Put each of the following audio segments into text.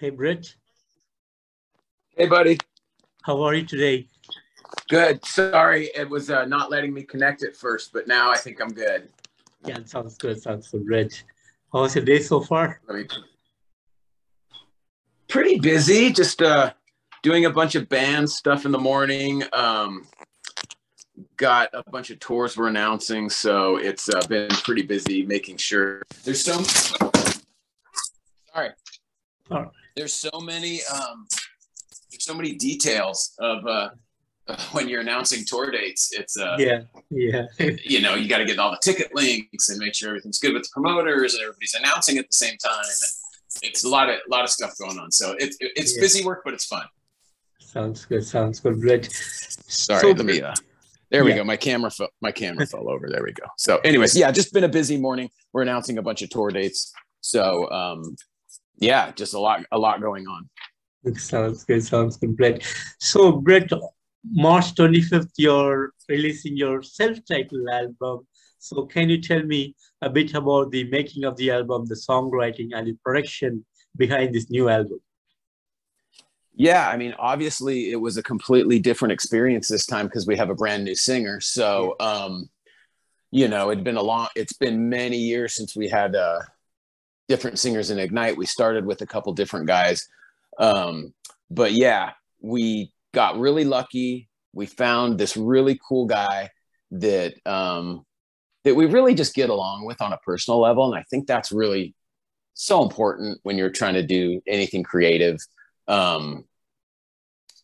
Hey, Brett. Hey, buddy. How are you today? Good. Sorry, it was uh, not letting me connect at first, but now I think I'm good. Yeah, it sounds good. Sounds good. How was your day so far? Me. Pretty busy. Just uh, doing a bunch of band stuff in the morning. Um, got a bunch of tours we're announcing, so it's uh, been pretty busy making sure there's so. Sorry. Oh. There's so many. Um, there's so many details of uh, when you're announcing tour dates. It's uh, Yeah, yeah. you know, you got to get all the ticket links and make sure everything's good with the promoters and everybody's announcing at the same time. It's a lot of a lot of stuff going on. So it, it- it's Yeah. busy work, but it's fun. sounds good. Sounds good, Brett. Sorry, So- let me. Uh, there we Yeah. go. My camera, fell, my camera fell over. There we go. So, anyways, yeah, just been a busy morning. We're announcing a bunch of tour dates. So, um, yeah, just a lot, a lot going on. Sounds good. Sounds good, Brett. So, Brett, March 25th, you're releasing your self-titled album. So, can you tell me a bit about the making of the album, the songwriting, and the production behind this new album? Yeah, I mean, obviously, it was a completely different experience this time because we have a brand new singer. So, um, you know, it'd been a long, it's been many years since we had uh, different singers in Ignite. We started with a couple different guys, um, but yeah, we got really lucky. We found this really cool guy that um, that we really just get along with on a personal level, and I think that's really so important when you're trying to do anything creative. Um,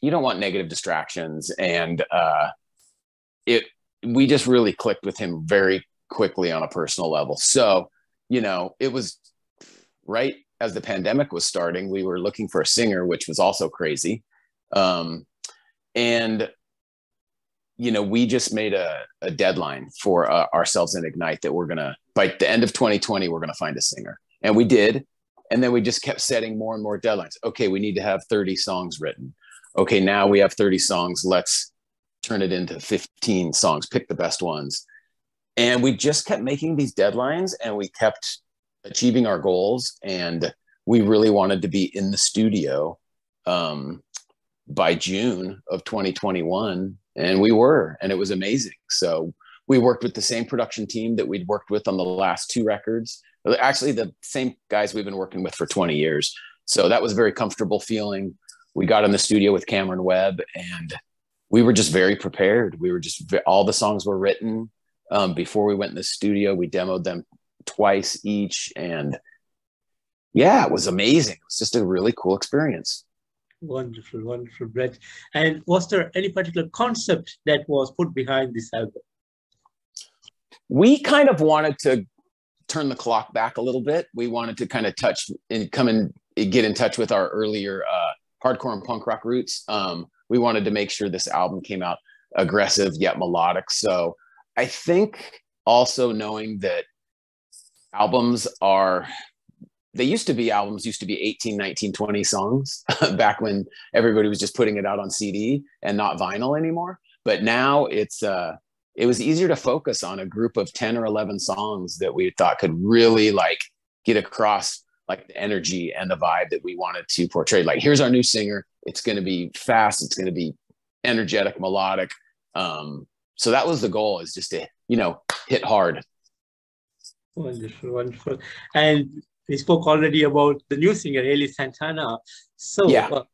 you don't want negative distractions. And uh, it we just really clicked with him very quickly on a personal level. So you know it was right as the pandemic was starting we were looking for a singer which was also crazy. Um, and you know we just made a, a deadline for uh, ourselves in ignite that we're gonna by the end of 2020 we're gonna find a singer. And we did. And then we just kept setting more and more deadlines. Okay we need to have 30 songs written. Okay now we have 30 songs. Let's turn it into 15 songs. Pick the best ones. And we just kept making these deadlines and we kept achieving our goals and we really wanted to be in the studio um, by june of 2021 and we were and it was amazing. So we worked with the same production team that we'd worked with on the last two records. Actually the same guys we've been working with for 20 years. So that was a very comfortable feeling. We got in the studio with cameron webb and we were just very prepared. We were just all the songs were written um, before we went in the studio. We demoed them twice each and yeah it was amazing it was just a really cool experience Wonderful, wonderful, Brett. And was there any particular concept that was put behind this album? we kind of wanted to turn the clock back a little bit. We wanted to kind of touch and come and get in touch with our earlier uh, hardcore and punk rock roots. Um, we wanted to make sure this album came out aggressive yet melodic. So I think also knowing that albums are they used to be albums used to be 18 19 20 songs back when everybody was just putting it out on cd and not vinyl anymore. But now it's uh it was easier to focus on a group of 10 or 11 songs that we thought could really like get across like the energy and the vibe that we wanted to portray. Like here's our new singer. It's going to be fast. It's going to be energetic melodic. Um so that was the goal is just to you know hit hard Wonderful, wonderful. And we spoke already about the new singer, Ellie Santana. So, Yeah. uh,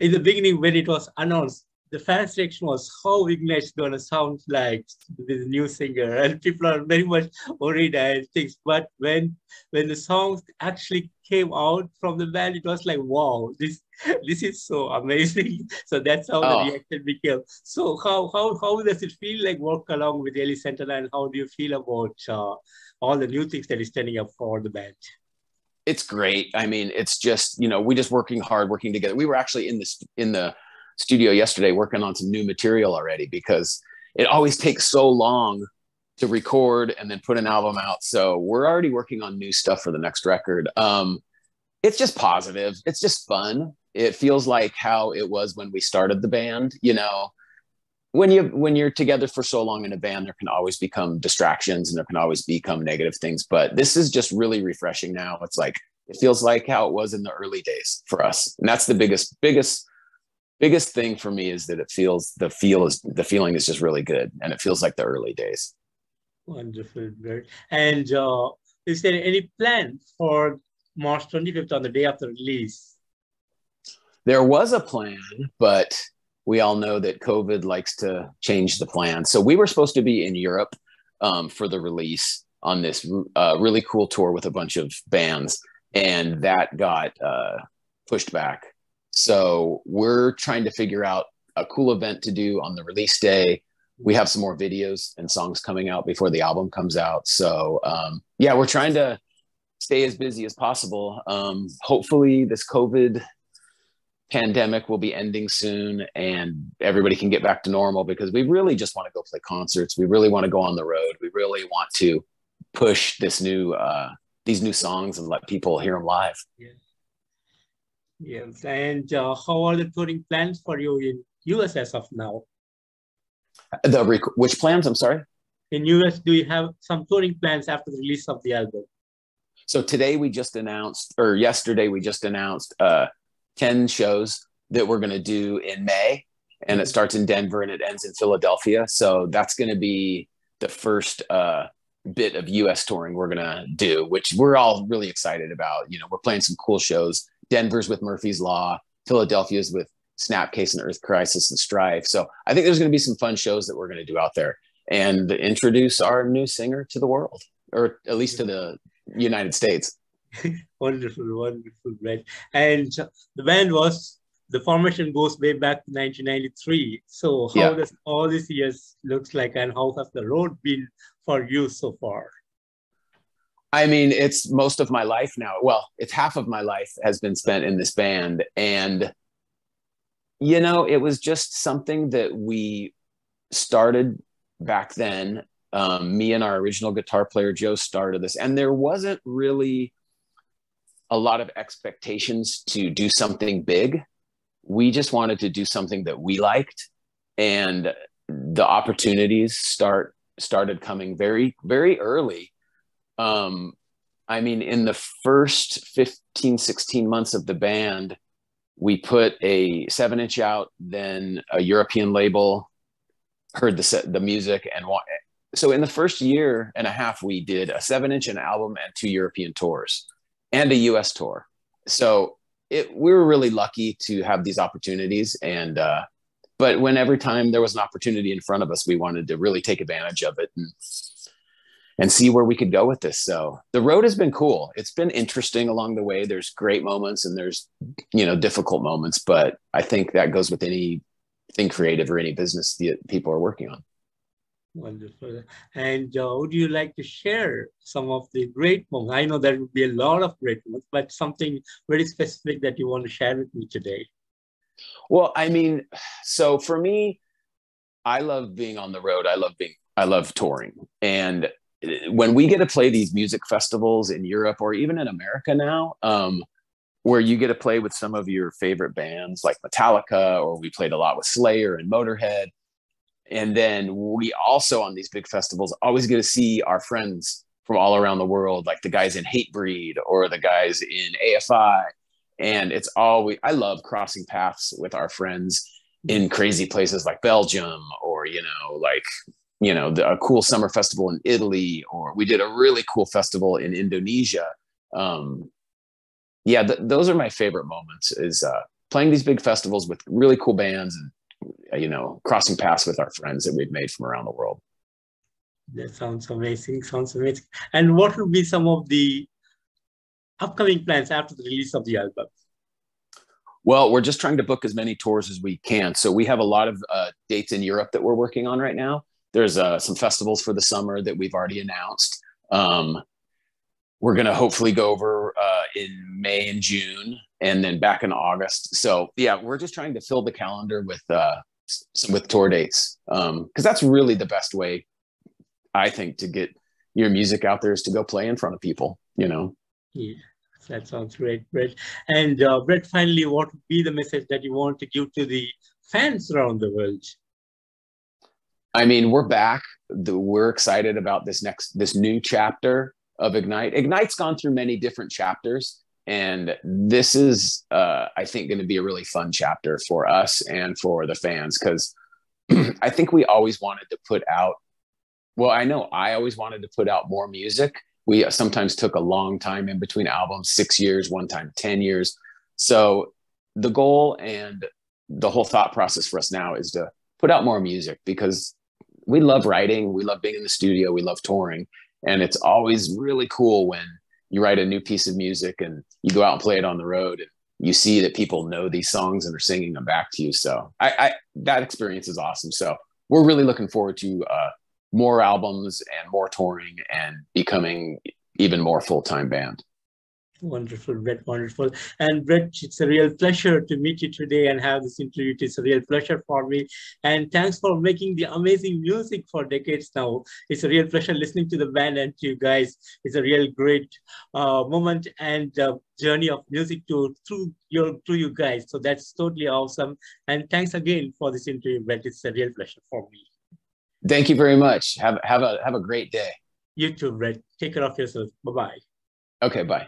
in the beginning, when it was announced, the fans' reaction was how Ignite's gonna sound like with the new singer, and people are very much worried and things. But when when the songs actually came out from the band, it was like, wow, this this is so amazing. So that's how Oh. the reaction became. So how how how does it feel like work along with Ellie Santana, and how do you feel about uh, all the new things that is standing up for the band? it's great. I mean, it's just you know we just working hard, working together. We were actually in this in the studio yesterday working on some new material already because it always takes so long to record and then put an album out. So we're already working on new stuff for the next record. Um, it's just positive. It's just fun. It feels like how it was when we started the band. You know, when you when you're together for so long in a band there can always become distractions and there can always become negative things but this is just really refreshing now it's like it feels like how it was in the early days for us. And that's the biggest, biggest, biggest thing for me is that it feels the feel is the feeling is just really good and it feels like the early days. Wonderful, great. And uh, is there any plan for March 25th on the day of the release? There was a plan, but we all know that COVID likes to change the plan. So we were supposed to be in Europe um, for the release on this uh, really cool tour with a bunch of bands, and that got uh, pushed back. So we're trying to figure out a cool event to do on the release day. We have some more videos and songs coming out before the album comes out. So um, yeah, we're trying to stay as busy as possible. Um, hopefully, this COVID pandemic will be ending soon and everybody can get back to normal because we really just want to go play concerts. We really want to go on the road. We really want to push this new uh, these new songs and let people hear them live. Yes. Yes. And uh, how are the touring plans for you in US as of now? The rec- which plans? I'm sorry. In US, do you have some touring plans after the release of the album? So today we just announced, or yesterday we just announced uh, 10 shows that we're going to do in May. And it starts in Denver and it ends in Philadelphia. So that's going to be the first uh, bit of US touring we're going to do, which we're all really excited about. You know, we're playing some cool shows. Denver's with Murphy's Law, Philadelphia's with Snapcase and Earth Crisis and Strife. So I think there's going to be some fun shows that we're going to do out there and introduce our new singer to the world, or at least to the United States. wonderful, wonderful, right? And the band was the formation goes way back to 1993. So how yeah. does all these years looks like, and how has the road been for you so far? I mean, it's most of my life now. Well, it's half of my life has been spent in this band, and you know, it was just something that we started back then. Um, me and our original guitar player Joe started this, and there wasn't really a lot of expectations to do something big. We just wanted to do something that we liked, and the opportunities start started coming very very early. Um, I mean, in the first 15, 16 months of the band, we put a seven inch out, then a European label heard the set, the music, and so in the first year and a half, we did a seven inch an album and two European tours and a US tour. So it, we were really lucky to have these opportunities. And, uh, but when every time there was an opportunity in front of us, we wanted to really take advantage of it and, and see where we could go with this. So the road has been cool. It's been interesting along the way. There's great moments and there's, you know, difficult moments, but I think that goes with anything creative or any business that people are working on. Wonderful. And uh, would you like to share some of the great moments? I know there will be a lot of great moments, but something very specific that you want to share with me today. Well, I mean, so for me, I love being on the road. I love being, I love touring. And when we get to play these music festivals in Europe or even in America now, um, where you get to play with some of your favorite bands like Metallica, or we played a lot with Slayer and Motorhead and then we also on these big festivals always get to see our friends from all around the world, like the guys in Hatebreed or the guys in AFI. And it's always, I love crossing paths with our friends in crazy places like Belgium or, you know, like, you know, the, a cool summer festival in Italy, or we did a really cool festival in Indonesia. Um, yeah, th- those are my favorite moments is uh, playing these big festivals with really cool bands and you know, crossing paths with our friends that we've made from around the world. That sounds amazing. Sounds amazing. And what would be some of the upcoming plans after the release of the album? Well, we're just trying to book as many tours as we can. So we have a lot of uh, dates in Europe that we're working on right now. There's uh, some festivals for the summer that we've already announced. Um, we're going to hopefully go over uh, in May and June and then back in August. So yeah, we're just trying to fill the calendar with uh, with tour dates because um, that's really the best way, I think, to get your music out there is to go play in front of people. You know. Yeah, that sounds great, Brett. And uh, Brett, finally, what would be the message that you want to give to the fans around the world? I mean, we're back. The, we're excited about this next, this new chapter of Ignite. Ignite's gone through many different chapters and this is uh, i think going to be a really fun chapter for us and for the fans because i think we always wanted to put out well i know i always wanted to put out more music we sometimes took a long time in between albums six years one time 10 years so the goal and the whole thought process for us now is to put out more music because we love writing we love being in the studio we love touring and it's always really cool when you write a new piece of music and you go out and play it on the road and you see that people know these songs and are singing them back to you. So I, I that experience is awesome. So we're really looking forward to uh, more albums and more touring and becoming even more full time band. Wonderful, Brett, wonderful. And Brett, it's a real pleasure to meet you today and have this interview. It's a real pleasure for me. And thanks for making the amazing music for decades now. It's a real pleasure listening to the band and to you guys. It's a real great uh, moment and uh, journey of music to through your through you guys. So that's totally awesome. And thanks again for this interview, Brett. It's a real pleasure for me. Thank you very much. Have have a have a great day. You too, Brett. Take care of yourself. Bye bye. Okay, bye.